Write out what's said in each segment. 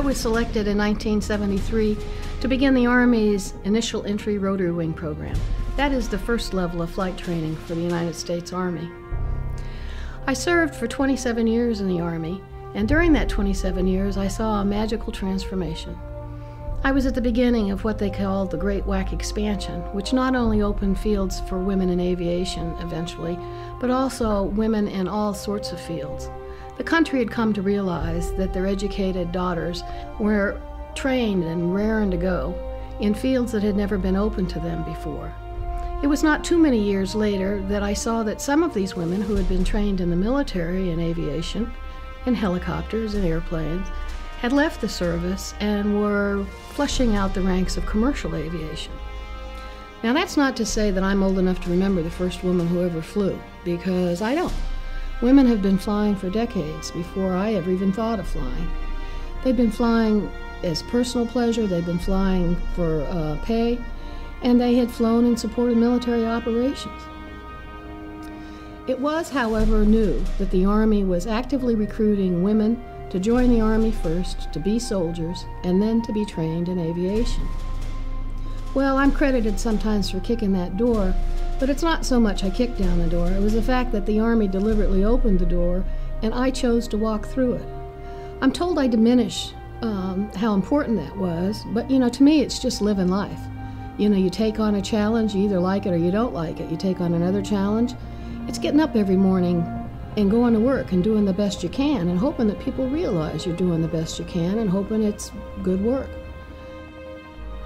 I was selected in 1973 to begin the Army's Initial Entry Rotary Wing program. That is the first level of flight training for the United States Army. I served for 27 years in the Army, and during that 27 years, I saw a magical transformation. I was at the beginning of what they called the Great WAC expansion, which not only opened fields for women in aviation eventually, but also women in all sorts of fields. The country had come to realize that their educated daughters were trained and raring to go in fields that had never been open to them before. It was not too many years later that I saw that some of these women who had been trained in the military and aviation, in helicopters and airplanes, had left the service and were flushing out the ranks of commercial aviation. Now, that's not to say that I'm old enough to remember the first woman who ever flew, because I don't. Women have been flying for decades before I ever even thought of flying. They've been flying as personal pleasure, they've been flying for uh, pay, and they had flown in support of military operations. It was, however, new that the Army was actively recruiting women to join the Army first, to be soldiers, and then to be trained in aviation. Well, I'm credited sometimes for kicking that door, but it's not so much I kicked down the door, it was the fact that the Army deliberately opened the door and I chose to walk through it. I'm told I diminish um, how important that was, but you know, to me, it's just living life. You know, you take on a challenge, you either like it or you don't like it. You take on another challenge. It's getting up every morning and going to work and doing the best you can and hoping that people realize you're doing the best you can and hoping it's good work.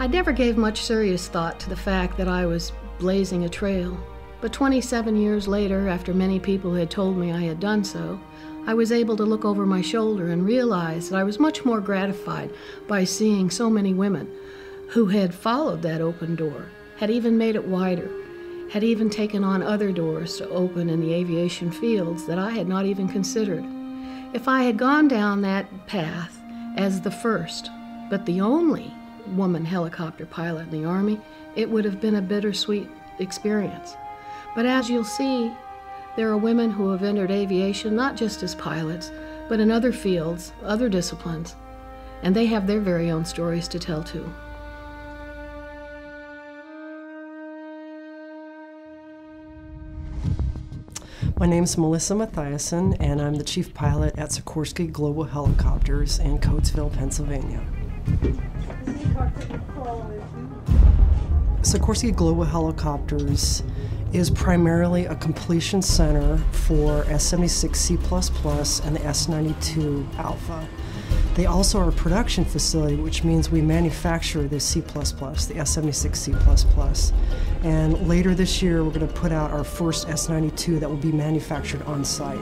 I never gave much serious thought to the fact that I was blazing a trail, but 27 years later, after many people had told me I had done so, I was able to look over my shoulder and realize that I was much more gratified by seeing so many women who had followed that open door, had even made it wider, had even taken on other doors to open in the aviation fields that I had not even considered. If I had gone down that path as the first, but the only woman helicopter pilot in the Army, it would have been a bittersweet experience. But as you'll see, there are women who have entered aviation not just as pilots, but in other fields, other disciplines, and they have their very own stories to tell too. My name is Melissa Mathiasen, and I'm the chief pilot at Sikorsky Global Helicopters in Coatesville, Pennsylvania. Sikorsky Global Helicopters is primarily a completion center for S76C and the S92 Alpha. They also are a production facility, which means we manufacture the C++, the S76C++. And later this year, we're going to put out our first S92 that will be manufactured on site.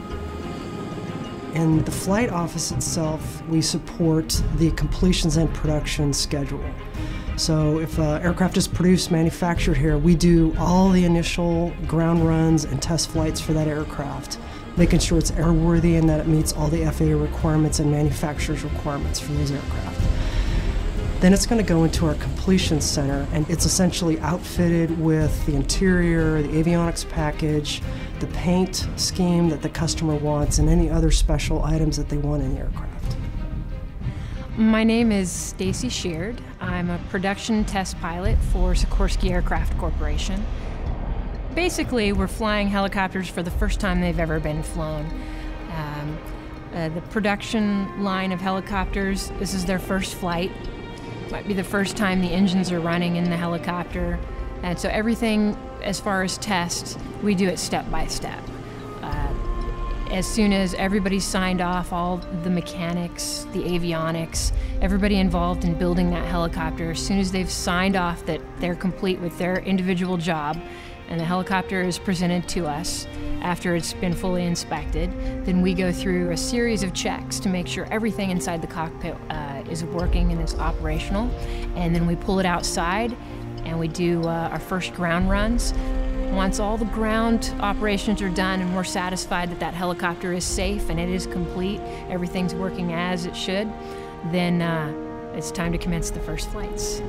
In the flight office itself, we support the completions and production schedule. So if an aircraft is produced, manufactured here, we do all the initial ground runs and test flights for that aircraft making sure it's airworthy and that it meets all the FAA requirements and manufacturer's requirements for those aircraft. Then it's going to go into our completion center, and it's essentially outfitted with the interior, the avionics package, the paint scheme that the customer wants, and any other special items that they want in the aircraft. My name is Stacy Sheard. I'm a production test pilot for Sikorsky Aircraft Corporation basically we're flying helicopters for the first time they've ever been flown. Um, uh, the production line of helicopters, this is their first flight. Might be the first time the engines are running in the helicopter. And so everything as far as tests, we do it step by step. Uh, as soon as everybody's signed off, all the mechanics, the avionics, everybody involved in building that helicopter, as soon as they've signed off that they're complete with their individual job, and the helicopter is presented to us after it's been fully inspected. Then we go through a series of checks to make sure everything inside the cockpit uh, is working and is operational. And then we pull it outside and we do uh, our first ground runs. Once all the ground operations are done and we're satisfied that that helicopter is safe and it is complete, everything's working as it should, then uh, it's time to commence the first flights.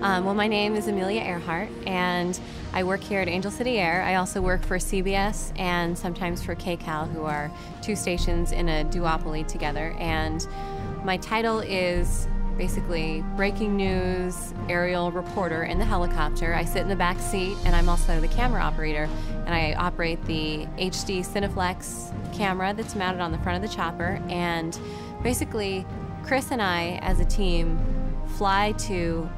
Um, well, my name is Amelia Earhart, and I work here at Angel City Air. I also work for CBS and sometimes for KCAL, who are two stations in a duopoly together. And my title is basically breaking news aerial reporter in the helicopter. I sit in the back seat, and I'm also the camera operator, and I operate the HD Cineflex camera that's mounted on the front of the chopper. And basically, Chris and I, as a team, fly to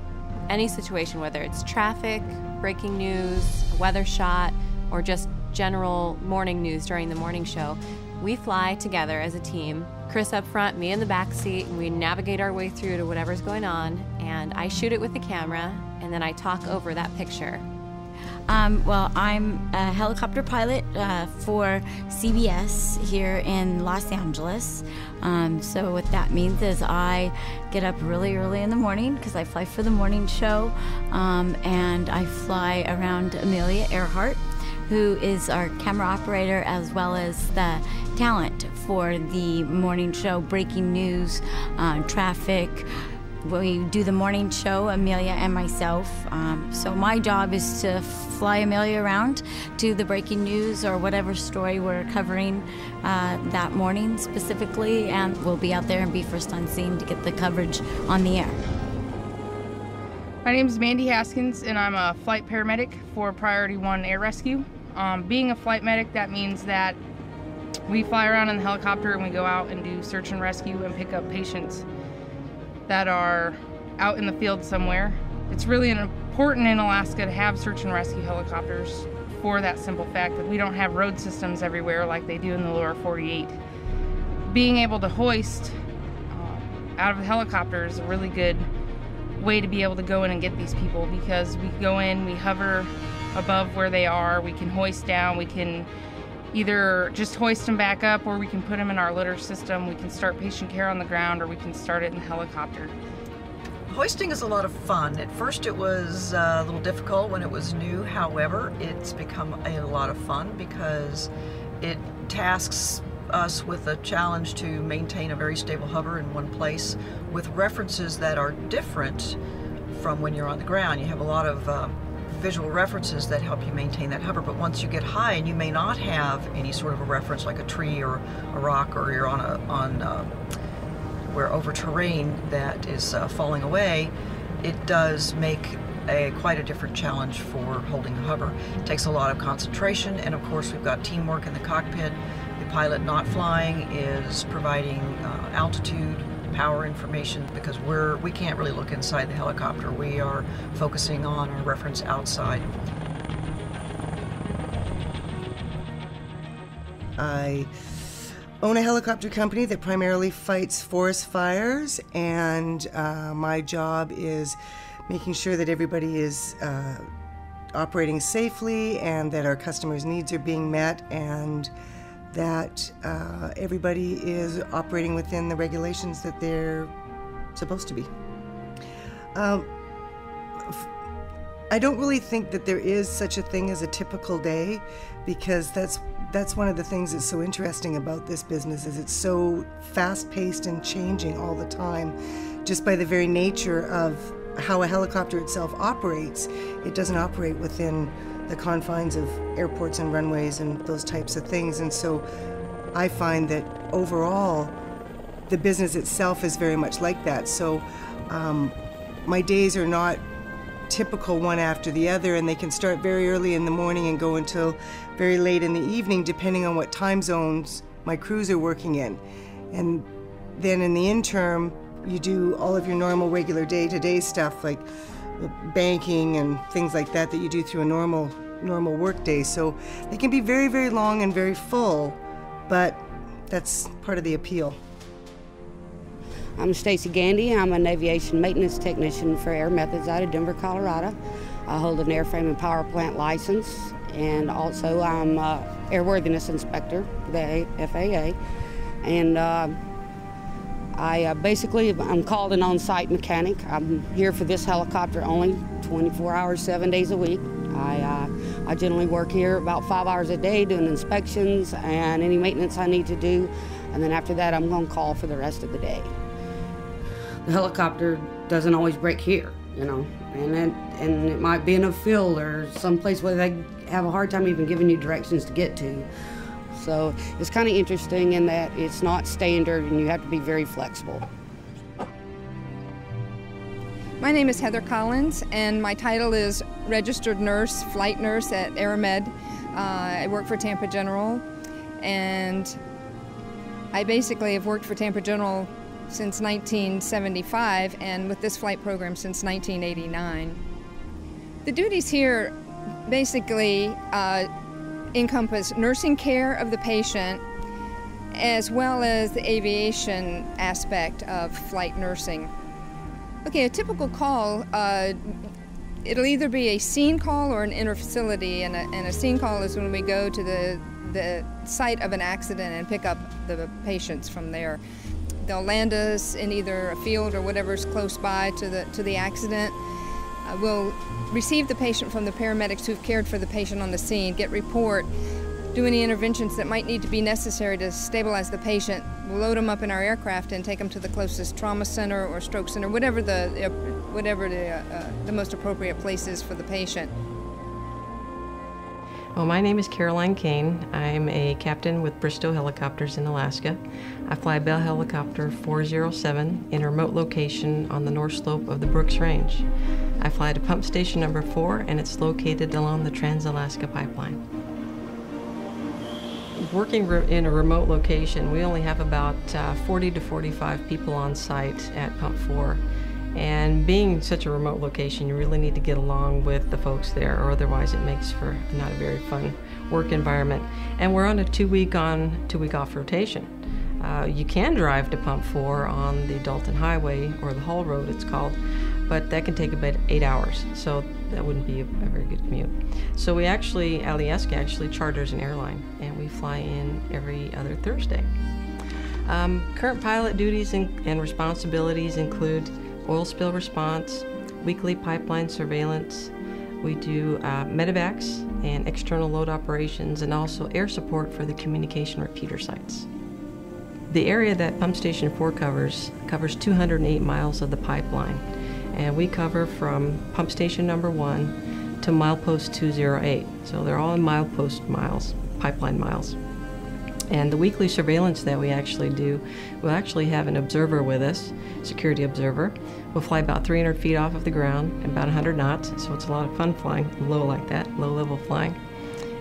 any situation, whether it's traffic, breaking news, weather shot, or just general morning news during the morning show. We fly together as a team. Chris up front, me in the back seat, and we navigate our way through to whatever's going on. And I shoot it with the camera, and then I talk over that picture. Um, well, I'm a helicopter pilot uh, for CBS here in Los Angeles. Um, so, what that means is I get up really early in the morning because I fly for the morning show, um, and I fly around Amelia Earhart, who is our camera operator as well as the talent for the morning show, breaking news, uh, traffic we do the morning show, Amelia and myself. Um, so my job is to fly Amelia around to the breaking news or whatever story we're covering uh, that morning specifically, and we'll be out there and be first on scene to get the coverage on the air. My name is Mandy Haskins, and I'm a flight paramedic for Priority One Air Rescue. Um, being a flight medic, that means that we fly around in the helicopter and we go out and do search and rescue and pick up patients that are out in the field somewhere. It's really important in Alaska to have search and rescue helicopters for that simple fact that we don't have road systems everywhere like they do in the lower 48. Being able to hoist um, out of the helicopter is a really good way to be able to go in and get these people because we go in, we hover above where they are, we can hoist down, we can either just hoist them back up or we can put them in our litter system. We can start patient care on the ground or we can start it in the helicopter. Hoisting is a lot of fun. At first, it was uh, a little difficult when it was new. However, it's become a lot of fun because it tasks us with a challenge to maintain a very stable hover in one place with references that are different from when you're on the ground. You have a lot of uh, visual references that help you maintain that hover. But once you get high and you may not have any sort of a reference like a tree or a rock or you're on a on uh, where over terrain that is uh, falling away, it does make a quite a different challenge for holding the hover. It takes a lot of concentration and of course we've got teamwork in the cockpit. The pilot not flying is providing uh, altitude power information because we're we can't really look inside the helicopter. We are focusing on our reference outside. I own a helicopter company that primarily fights forest fires, and uh, my job is making sure that everybody is uh, operating safely and that our customers' needs are being met and that uh, everybody is operating within the regulations that they're supposed to be. Um, I don't really think that there is such a thing as a typical day because that's that's one of the things that's so interesting about this business is it's so fast-paced and changing all the time just by the very nature of how a helicopter itself operates it doesn't operate within the confines of airports and runways and those types of things. And so I find that overall, the business itself is very much like that. So um, my days are not typical one after the other, and they can start very early in the morning and go until very late in the evening, depending on what time zones my crews are working in. And then in the interim, you do all of your normal, regular day to day stuff like banking and things like that that you do through a normal normal workday. So they can be very, very long and very full, but that's part of the appeal. I'm Stacy Gandy. I'm an aviation maintenance technician for Air Methods out of Denver, Colorado. I hold an airframe and power plant license, and also I'm airworthiness inspector the FAA. And uh, I uh, basically, I'm called an on-site mechanic. I'm here for this helicopter only 24 hours, seven days a week. I, uh, I generally work here about five hours a day doing inspections and any maintenance I need to do. And then after that, I'm going to call for the rest of the day. the helicopter doesn't always break here, you know, and it, and it might be in a field or someplace where they have a hard time even giving you directions to get to. So it's kind of interesting in that it's not standard and you have to be very flexible. My name is Heather Collins, and my title is Registered Nurse, Flight Nurse at Aeromed. Uh, I work for Tampa General, and I basically have worked for Tampa General since 1975 and with this flight program since 1989. The duties here basically uh, encompass nursing care of the patient as well as the aviation aspect of flight nursing. Okay, a typical call, uh, it'll either be a scene call or an interfacility, and a, and a scene call is when we go to the, the site of an accident and pick up the patients from there. They'll land us in either a field or whatever's close by to the, to the accident. Uh, we'll receive the patient from the paramedics who've cared for the patient on the scene, get report, do any interventions that might need to be necessary to stabilize the patient. We'll load them up in our aircraft and take them to the closest trauma center or stroke center, whatever the, whatever the, uh, the most appropriate place is for the patient. Well, my name is Caroline Kane. I'm a captain with Bristow Helicopters in Alaska. I fly Bell Helicopter 407 in a remote location on the north slope of the Brooks Range. I fly to pump station number four, and it's located along the Trans Alaska Pipeline working in a remote location, we only have about uh, 40 to 45 people on site at Pump 4. And being such a remote location, you really need to get along with the folks there, or otherwise it makes for not a very fun work environment. And we're on a two week on, two week off rotation. Uh, you can drive to Pump 4 on the Dalton Highway, or the Haul Road it's called, but that can take about eight hours. So that wouldn't be a, a very good commute. So we actually, Alyeska actually charters an airline, and we fly in every other Thursday. Um, current pilot duties and, and responsibilities include oil spill response, weekly pipeline surveillance. We do uh, medevacs and external load operations, and also air support for the communication repeater sites. The area that Pump Station 4 covers covers 208 miles of the pipeline and we cover from pump station number one to milepost 208. So they're all in milepost miles, pipeline miles. And the weekly surveillance that we actually do, we'll actually have an observer with us, security observer. We'll fly about 300 feet off of the ground, about 100 knots, so it's a lot of fun flying low like that, low level flying.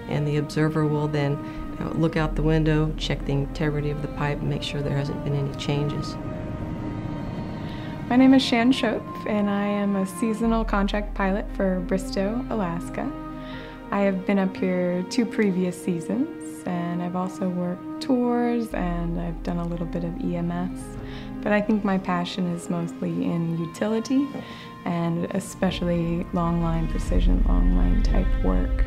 And the observer will then uh, look out the window, check the integrity of the pipe, make sure there hasn't been any changes. My name is Shan Shope, and I am a seasonal contract pilot for Bristow, Alaska. I have been up here two previous seasons, and I've also worked tours and I've done a little bit of EMS. But I think my passion is mostly in utility and especially long line precision, long line type work.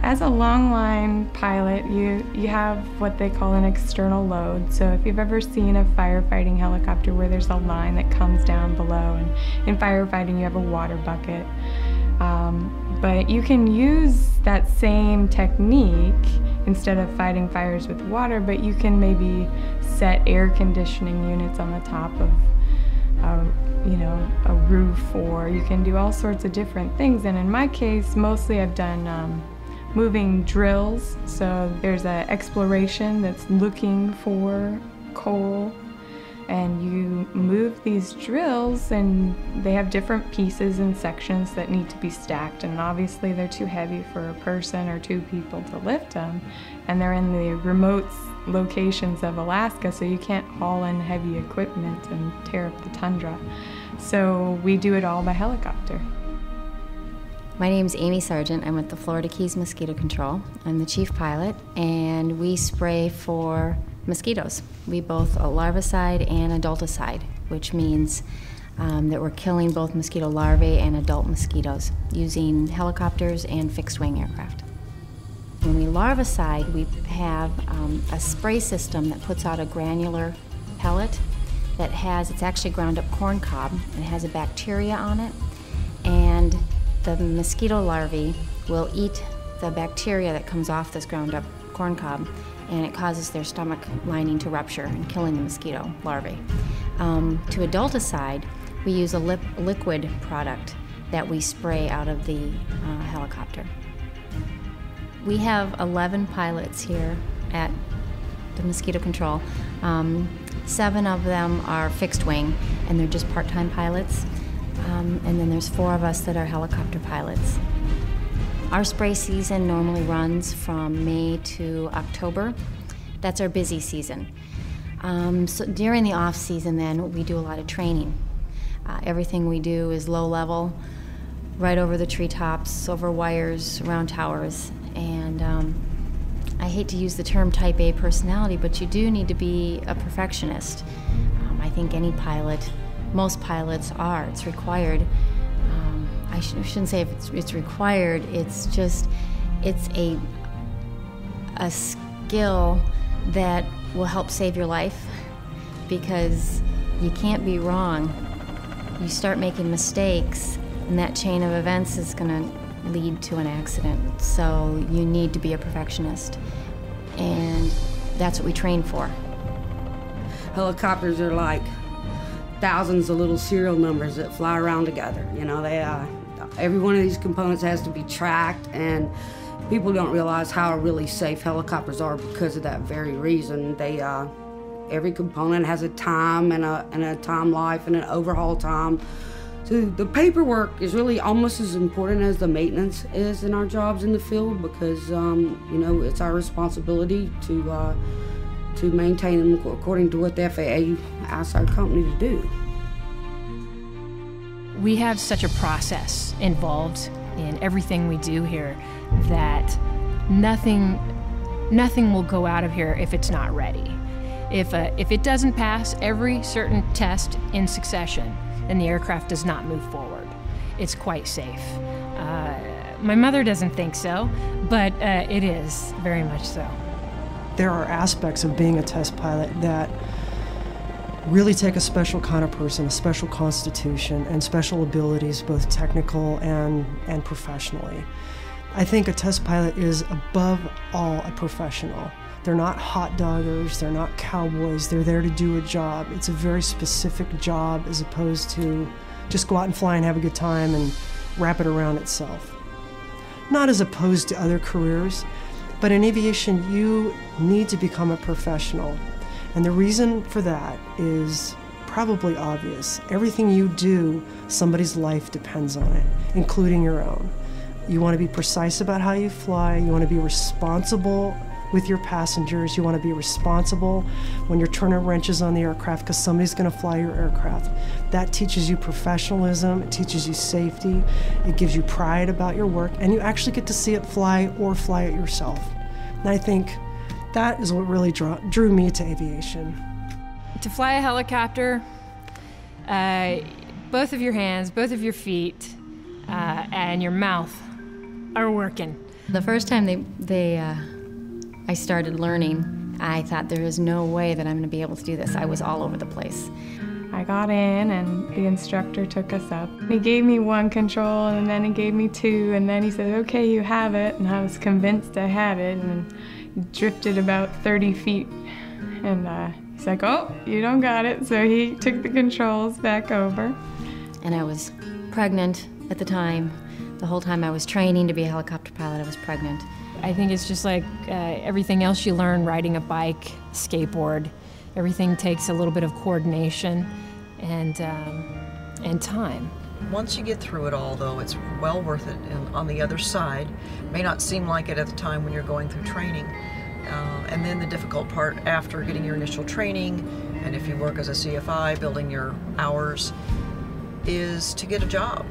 As a long line pilot, you, you have what they call an external load. So if you've ever seen a firefighting helicopter where there's a line that comes down below, and in firefighting you have a water bucket. Um, but you can use that same technique instead of fighting fires with water, but you can maybe set air conditioning units on the top of a, you know, a roof, or you can do all sorts of different things. And in my case, mostly I've done um, moving drills. So there's an exploration that's looking for coal and you move these drills and they have different pieces and sections that need to be stacked and obviously they're too heavy for a person or two people to lift them and they're in the remote locations of Alaska so you can't haul in heavy equipment and tear up the tundra so we do it all by helicopter my name is Amy Sargent. I'm with the Florida Keys Mosquito Control. I'm the chief pilot, and we spray for mosquitoes. We both a larvicide and adulticide, which means um, that we're killing both mosquito larvae and adult mosquitoes using helicopters and fixed wing aircraft. When we larvicide, we have um, a spray system that puts out a granular pellet that has, it's actually ground up corn cob, and it has a bacteria on it, and the mosquito larvae will eat the bacteria that comes off this ground up corn cob and it causes their stomach lining to rupture and killing the mosquito larvae. Um, to adulticide, we use a lip- liquid product that we spray out of the uh, helicopter. We have 11 pilots here at the mosquito control. Um, seven of them are fixed wing, and they're just part time pilots. Um, and then there's four of us that are helicopter pilots. Our spray season normally runs from May to October. That's our busy season. Um, so during the off season, then we do a lot of training. Uh, everything we do is low level, right over the treetops, over wires, around towers, and um, I hate to use the term type A personality, but you do need to be a perfectionist. Um, I think any pilot, most pilots are. It's required. I sh- shouldn't say if it's, it's required. It's just, it's a a skill that will help save your life because you can't be wrong. You start making mistakes, and that chain of events is going to lead to an accident. So you need to be a perfectionist, and that's what we train for. Helicopters are like thousands of little serial numbers that fly around together. You know, they uh, every one of these components has to be tracked, and people don't realize how really safe helicopters are because of that very reason. They uh, every component has a time and a and a time life and an overhaul time. So the paperwork is really almost as important as the maintenance is in our jobs in the field because um, you know it's our responsibility to uh, to maintain them according to what the FAA asks our company to do. We have such a process involved in everything we do here that nothing nothing will go out of here if it's not ready. If, uh, if it doesn't pass every certain test in succession, then the aircraft does not move forward. It's quite safe. Uh, my mother doesn't think so, but uh, it is very much so. There are aspects of being a test pilot that really take a special kind of person, a special constitution, and special abilities, both technical and, and professionally. I think a test pilot is above all a professional. They're not hot doggers, they're not cowboys, they're there to do a job. It's a very specific job as opposed to just go out and fly and have a good time and wrap it around itself. Not as opposed to other careers, but in aviation, you need to become a professional. And the reason for that is probably obvious. Everything you do, somebody's life depends on it, including your own. You want to be precise about how you fly, you want to be responsible with your passengers. You want to be responsible when you're turning wrenches on the aircraft because somebody's going to fly your aircraft. That teaches you professionalism, it teaches you safety, it gives you pride about your work, and you actually get to see it fly or fly it yourself. And I think that is what really draw, drew me to aviation. To fly a helicopter, uh, both of your hands, both of your feet, uh, and your mouth are working. The first time they, they uh, I started learning, I thought there is no way that I'm going to be able to do this. I was all over the place. I got in and the instructor took us up. He gave me one control and then he gave me two and then he said, okay, you have it. And I was convinced I had it and drifted about 30 feet. And uh, he's like, oh, you don't got it. So he took the controls back over. And I was pregnant at the time. The whole time I was training to be a helicopter pilot, I was pregnant. I think it's just like uh, everything else you learn riding a bike, skateboard. Everything takes a little bit of coordination and, um, and time. Once you get through it all, though, it's well worth it. And on the other side, may not seem like it at the time when you're going through training. Uh, and then the difficult part after getting your initial training, and if you work as a CFI, building your hours, is to get a job.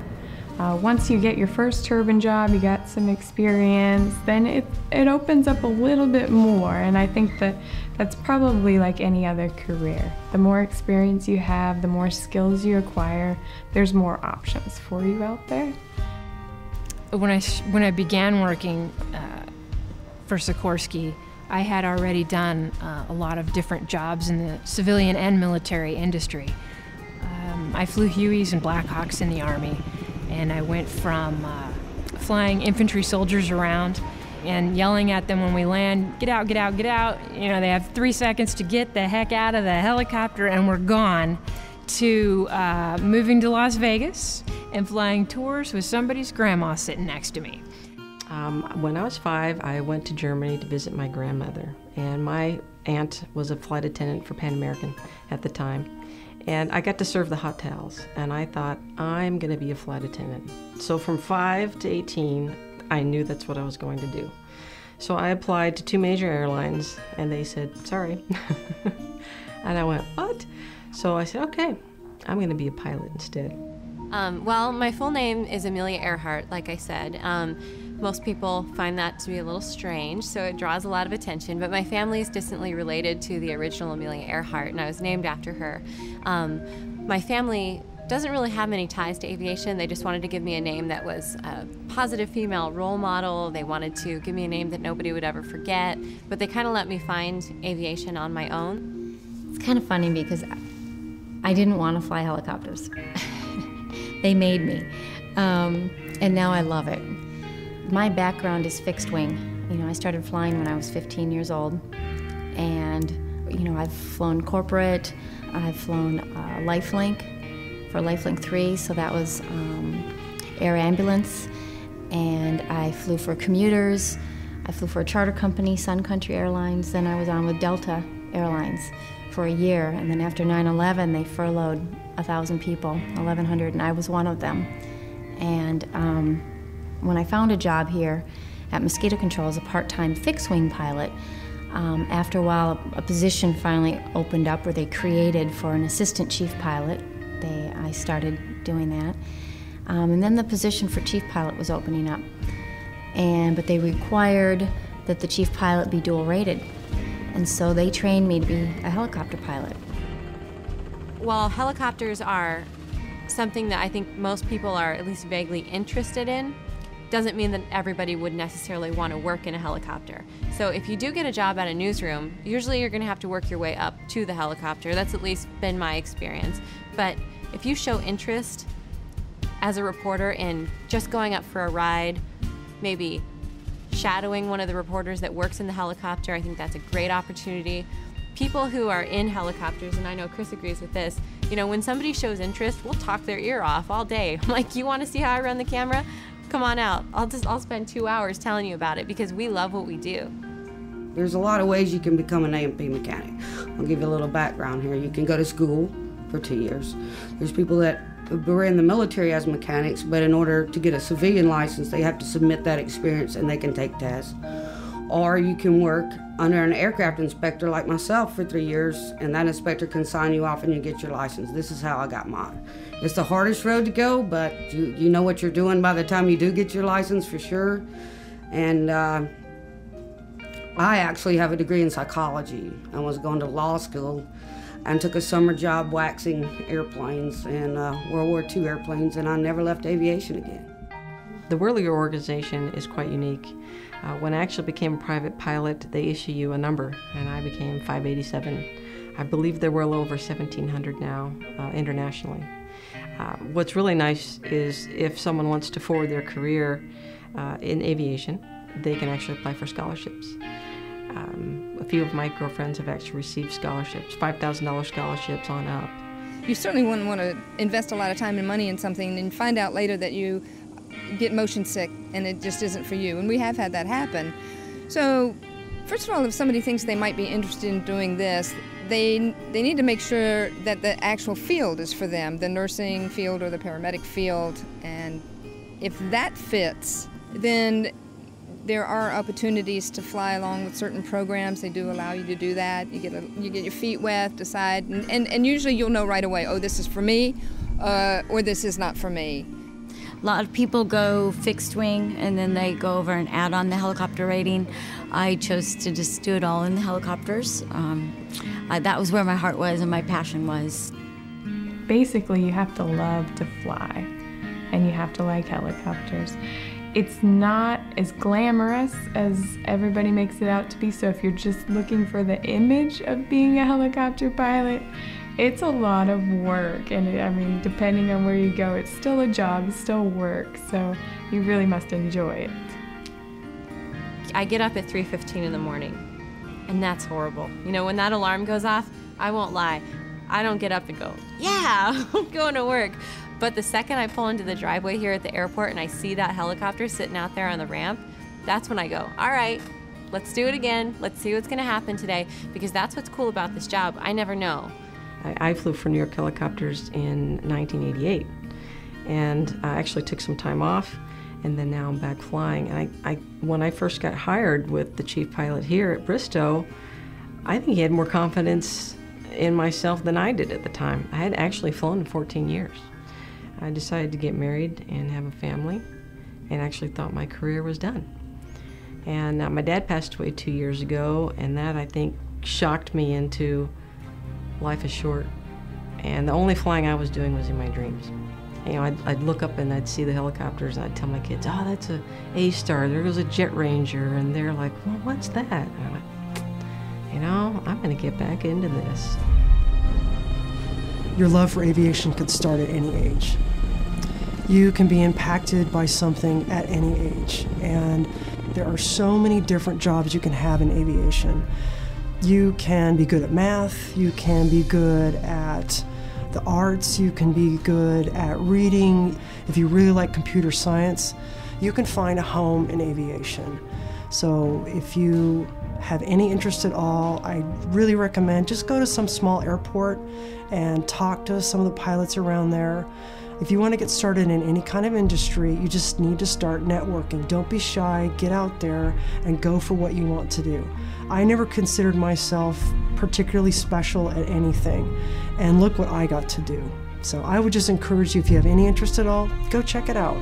Uh, once you get your first turbine job, you got some experience, then it, it opens up a little bit more. And I think that that's probably like any other career. The more experience you have, the more skills you acquire, there's more options for you out there. When I, when I began working uh, for Sikorsky, I had already done uh, a lot of different jobs in the civilian and military industry. Um, I flew Hueys and Blackhawks in the Army and I went from uh, flying infantry soldiers around and yelling at them when we land, get out, get out, get out. You know, they have three seconds to get the heck out of the helicopter and we're gone. to uh, moving to Las Vegas and flying tours with somebody's grandma sitting next to me. Um, when I was five, I went to Germany to visit my grandmother, and my aunt was a flight attendant for Pan American at the time. And I got to serve the hot towels, and I thought, I'm going to be a flight attendant. So from 5 to 18, I knew that's what I was going to do. So I applied to two major airlines, and they said, sorry. and I went, what? So I said, okay, I'm going to be a pilot instead. Um, well, my full name is Amelia Earhart, like I said. Um, most people find that to be a little strange, so it draws a lot of attention. But my family is distantly related to the original Amelia Earhart, and I was named after her. Um, my family doesn't really have many ties to aviation. They just wanted to give me a name that was a positive female role model. They wanted to give me a name that nobody would ever forget, but they kind of let me find aviation on my own. It's kind of funny because I didn't want to fly helicopters. they made me. Um, and now I love it. My background is fixed wing. You know, I started flying when I was 15 years old. And, you know, I've flown corporate, I've flown uh, Lifelink for Lifelink 3, so that was um, air ambulance. And I flew for commuters. I flew for a charter company, Sun Country Airlines. Then I was on with Delta Airlines for a year. And then after 9 11, they furloughed 1,000 people, 1,100, and I was one of them. And um, when I found a job here at Mosquito Control as a part time fixed wing pilot, um, after a while, a position finally opened up where they created for an assistant chief pilot. They, I started doing that. Um, and then the position for chief pilot was opening up. And, but they required that the chief pilot be dual rated. And so they trained me to be a helicopter pilot. While helicopters are something that I think most people are at least vaguely interested in, doesn't mean that everybody would necessarily want to work in a helicopter. So if you do get a job at a newsroom, usually you're going to have to work your way up to the helicopter. That's at least been my experience. But if you show interest as a reporter in just going up for a ride, maybe shadowing one of the reporters that works in the helicopter, I think that's a great opportunity. People who are in helicopters, and I know Chris agrees with this, you know, when somebody shows interest, we'll talk their ear off all day. I'm like, you want to see how I run the camera? Come on out. I'll just I'll spend two hours telling you about it because we love what we do. There's a lot of ways you can become an A&P mechanic. I'll give you a little background here. You can go to school for two years. There's people that were in the military as mechanics, but in order to get a civilian license, they have to submit that experience and they can take tests. Or you can work under an aircraft inspector like myself for three years, and that inspector can sign you off and you get your license. This is how I got mine. It's the hardest road to go, but you, you know what you're doing by the time you do get your license for sure. And uh, I actually have a degree in psychology. I was going to law school and took a summer job waxing airplanes and uh, World War II airplanes, and I never left aviation again. The Whirly-Girls organization is quite unique. Uh, when I actually became a private pilot, they issue you a number, and I became 587. I believe there were well over 1,700 now uh, internationally. Uh, what's really nice is if someone wants to forward their career uh, in aviation, they can actually apply for scholarships. Um, a few of my girlfriends have actually received scholarships, $5,000 scholarships on up. You certainly wouldn't want to invest a lot of time and money in something and find out later that you get motion sick and it just isn't for you. And we have had that happen. So, first of all, if somebody thinks they might be interested in doing this, they they need to make sure that the actual field is for them, the nursing field or the paramedic field, and if that fits, then there are opportunities to fly along with certain programs. They do allow you to do that. You get a, you get your feet wet, decide, and, and, and usually you'll know right away. Oh, this is for me, uh, or this is not for me. A lot of people go fixed wing and then they go over and add on the helicopter rating. I chose to just do it all in the helicopters. Um, I, that was where my heart was and my passion was. Basically, you have to love to fly and you have to like helicopters. It's not as glamorous as everybody makes it out to be, so if you're just looking for the image of being a helicopter pilot, it's a lot of work and i mean depending on where you go it's still a job it's still work so you really must enjoy it i get up at 3.15 in the morning and that's horrible you know when that alarm goes off i won't lie I don't get up and go, yeah, I'm going to work. But the second I pull into the driveway here at the airport and I see that helicopter sitting out there on the ramp, that's when I go, all right, let's do it again. Let's see what's going to happen today. Because that's what's cool about this job. I never know. I, I flew for New York Helicopters in 1988 and I actually took some time off and then now I'm back flying. And I, I, when I first got hired with the chief pilot here at Bristow, I think he had more confidence in myself than I did at the time. I had actually flown 14 years. I decided to get married and have a family and actually thought my career was done. And uh, my dad passed away two years ago, and that I think shocked me into life is short. And the only flying I was doing was in my dreams. You know, I'd, I'd look up and I'd see the helicopters, and I'd tell my kids, "Oh, that's a A-Star. There goes a Jet Ranger," and they're like, "Well, what's that?" And I'm like, "You know, I'm to get back into this." Your love for aviation could start at any age. You can be impacted by something at any age, and there are so many different jobs you can have in aviation. You can be good at math, you can be good at the arts, you can be good at reading. If you really like computer science, you can find a home in aviation. So if you have any interest at all, I really recommend just go to some small airport and talk to some of the pilots around there. If you want to get started in any kind of industry, you just need to start networking. Don't be shy, get out there and go for what you want to do. I never considered myself particularly special at anything, and look what I got to do. So I would just encourage you, if you have any interest at all, go check it out.